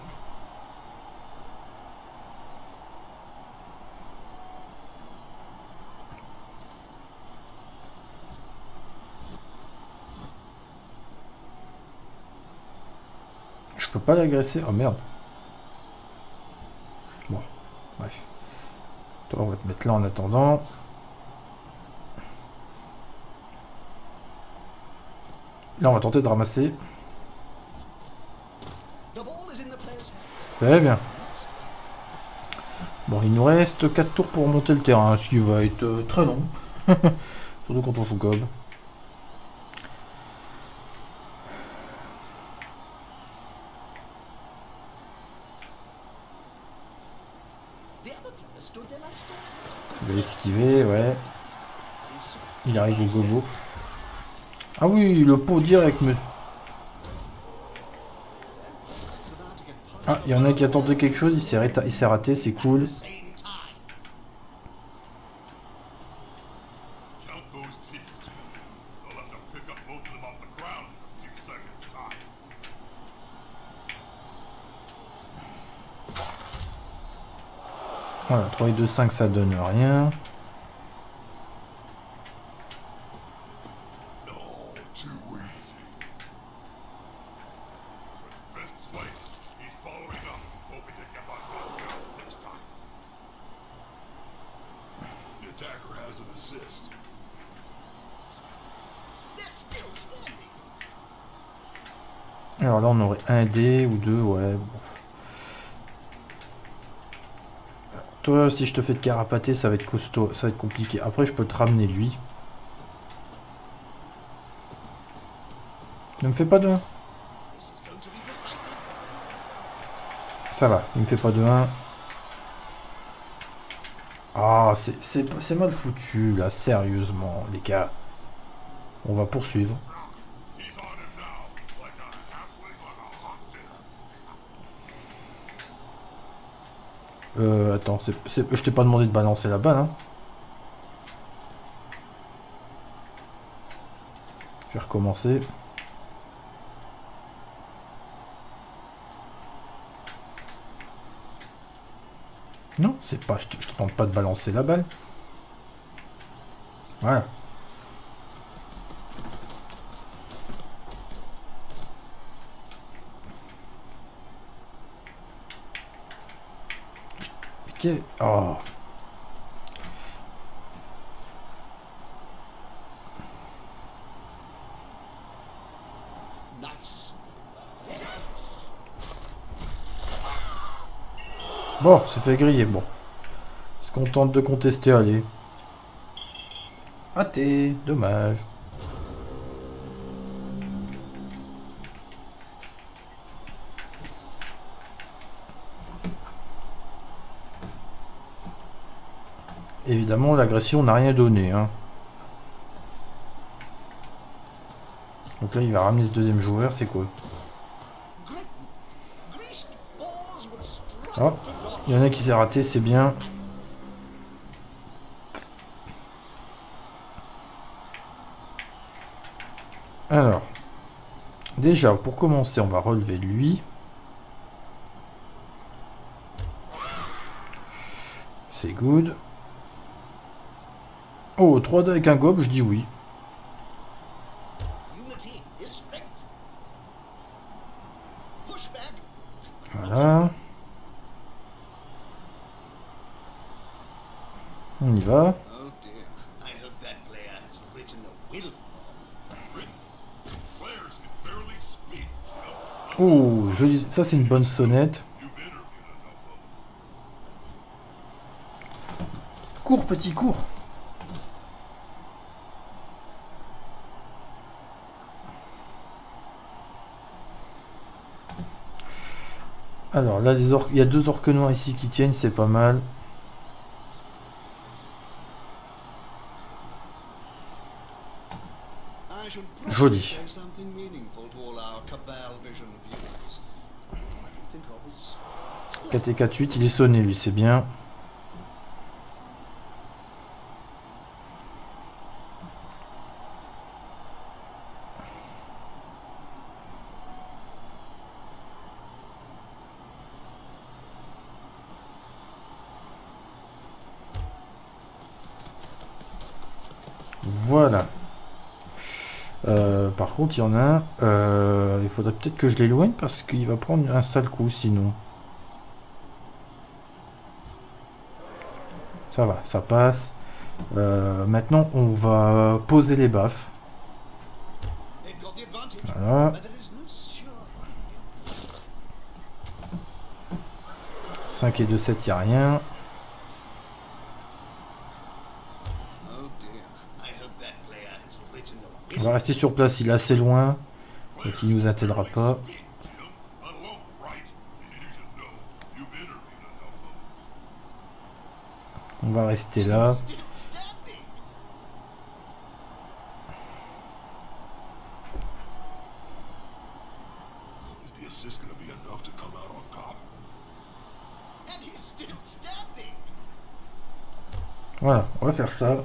Je peux pas l'agresser? Oh merde. Bon, bref. Toi, on va te mettre là en attendant. Là, on va tenter de ramasser. Très bien. Bon, il nous reste 4 tours pour monter le terrain, ce qui va être euh, très long. Surtout like stone. Il va esquiver, ouais. Il arrive au gobo. Ah oui, le pot direct, mais... Ah, il y en a qui a tenté quelque chose, il s'est raté, c'est cool. Voilà, 3 et 2, 5, ça donne rien. Si je te fais de carapater, ça va être costaud, ça va être compliqué. Après, je peux te ramener lui. Ne me fais pas de 1. This is going to be decisive. Ça va, il me fait pas de 1. Ah, c'est mal foutu, là, sérieusement, les gars. On va poursuivre. Euh, attends, c'est- je t'ai pas demandé de balancer la balle, hein. Je vais recommencer. Non, c'est pas. Je te, je te demande pas de balancer la balle. Voilà. Oh. Bon, c'est fait griller, bon. Est-ce qu'on de contester Allez. Raté, dommage. Évidemment, l'agression n'a rien donné. Hein. Donc là, il va ramener ce deuxième joueur, c'est quoi? Oh, il y en a qui s'est raté, c'est bien. Alors, déjà, pour commencer, on va relever lui. C'est good. Oh, 3D avec un gobe, je dis oui. Voilà. On y va. Oh joli. Ça, c'est une bonne sonnette. Cours, petit, cours. Alors là, il y a deux orques noirs ici qui tiennent, c'est pas mal. Joli. probably say something meaningful to all our Cabal Vision viewers. All I can think of is 4 et 4, 8, il est sonné lui, c'est bien. Voilà. Euh, par il y en a un. euh, il faudrait peut-être que je l'éloigne parce qu'il va prendre un sale coup sinon. Ça va, ça passe. Euh, maintenant, on va poser les baffes. Voilà. 5 et 2, 7, il n'y a rien. Rester sur place, il est assez loin. Donc il nous aidera pas. On va rester là. Voilà, on va faire ça.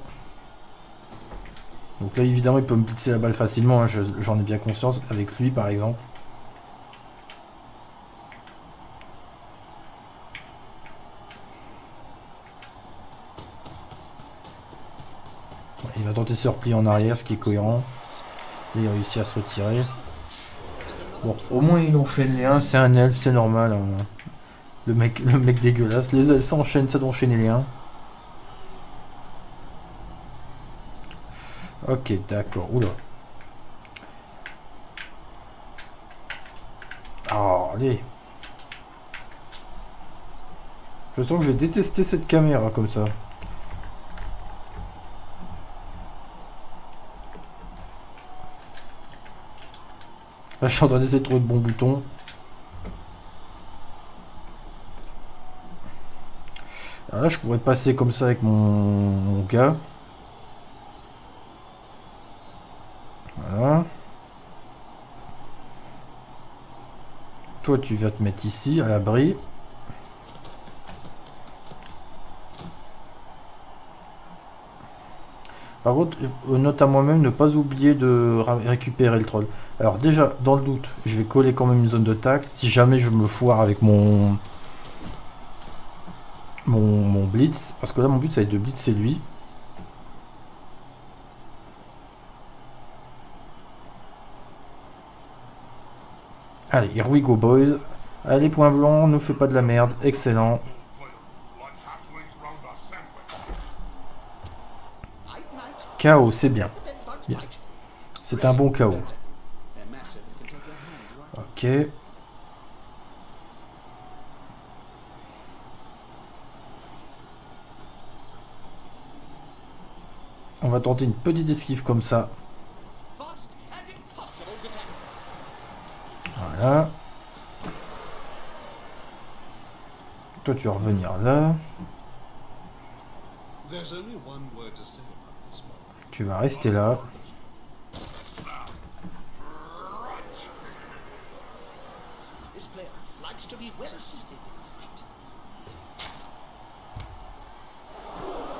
Donc là, évidemment, il peut me blitzer la balle facilement. hein, je- J'en ai bien conscience. Avec lui, par exemple. Il va tenter de se replier en arrière, ce qui est cohérent. Là, il réussit à se retirer. Bon, au moins il enchaîne les 1, c'est un elfe, c'est normal. hein. Le mec, le mec dégueulasse. Les elfes s'enchaînent, ça doit enchaîner les 1. Ok, d'accord. Oula. Allez. Je sens que je vais détester cette caméra comme ça. Là, je suis en train d'essayer de trouver le bon bouton. Là, je pourrais passer comme ça avec mon gars. Voilà. Toi, tu vas te mettre ici, à l'abri. Par contre, euh, note à moi-même ne pas oublier de récupérer le troll. Alors déjà, dans le doute, je vais coller quand même une zone de tac. Si jamais je me foire avec mon... Mon, mon blitz. Parce que là, mon but, ça va être de blitzer lui. Allez, here we go, boys. Allez, point blanc, ne fais pas de la merde. Excellent. KO, c'est bien. bien. C'est un bon KO. Ok. On va tenter une petite esquive comme ça. Voilà. Toi, tu vas revenir là. Tu vas rester là.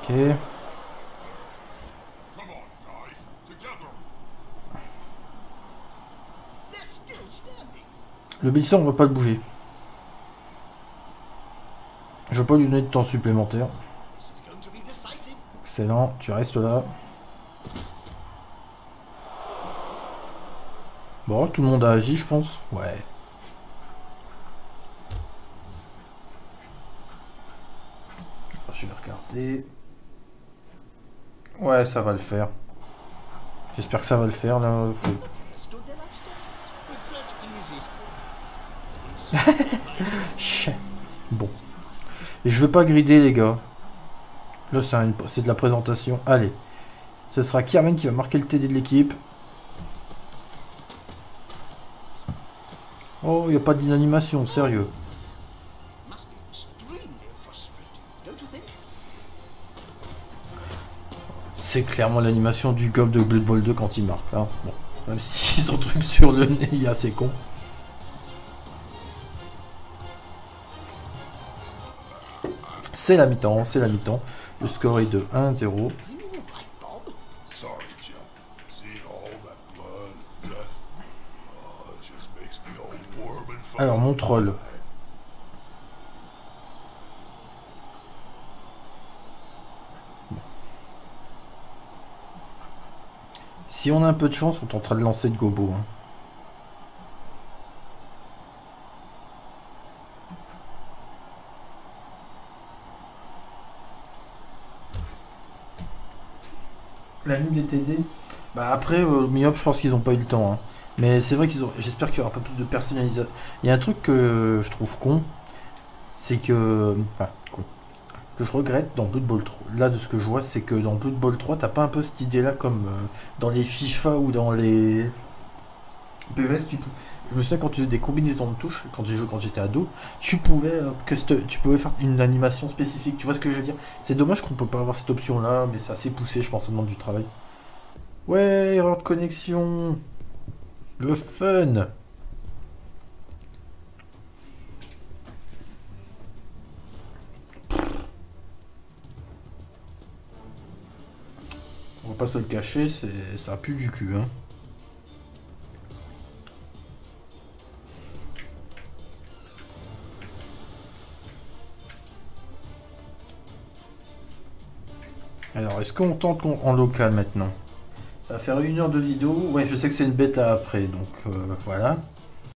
This Le Bélissa, on va pas le bouger. Je vais pas lui donner de temps supplémentaire. Excellent, tu restes là. Bon, tout le monde a agi, je pense. Ouais. Je vais regarder. Ouais, ça va le faire. J'espère que ça va le faire là. Bon. Je veux pas grider, les gars. Là, c'est c'est de la présentation. Allez. Ce sera Kierman qui va marquer le TD de l'équipe. Oh, il n'y a pas d'inanimation, sérieux. C'est clairement l'animation du gob de Blood Bowl 2 quand il marque. Hein. Bon. Même si son truc sur le nez, il est assez con. C'est la mi-temps, c'est la mi-temps. Le score est de 1-0. Are you all right, Bob? Sorry, Jim. Seeing all that blood and death, oh, it just makes me all warm and fuzzy. Alors, mon troll. Si on a un peu de chance, on tentera de lancer de gobo. hein. La ligne des TD Bah après, euh, Miop, je pense qu'ils n'ont pas eu le temps. hein. Mais c'est vrai qu'ils ont. J'espère qu'il y aura un peu plus de personnalisation. Il y a un truc que je trouve con, c'est que. Enfin, con. Que je regrette dans Blood Bowl 3. Là, de ce que je vois, c'est que dans Blood Bowl 3, t'as pas un peu cette idée-là comme euh, dans les FIFA ou dans les. PES, tu Je me souviens quand tu faisais des combinaisons de touches, quand j'ai joué quand j'étais ado, tu pouvais euh, tu pouvais faire une animation spécifique. Tu vois ce que je veux dire? C'est dommage qu'on peut pas avoir cette option-là, mais c'est assez poussé, je pense, ça demande du travail. Ouais, erreur de connexion. Le fun. On va pas se le cacher, ça pue du cul, hein. Alors, est-ce qu'on tente en- local maintenant? Ça va faire une heure de vidéo. Ouais, je sais que c'est une bêta après, donc euh, voilà.